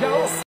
yo.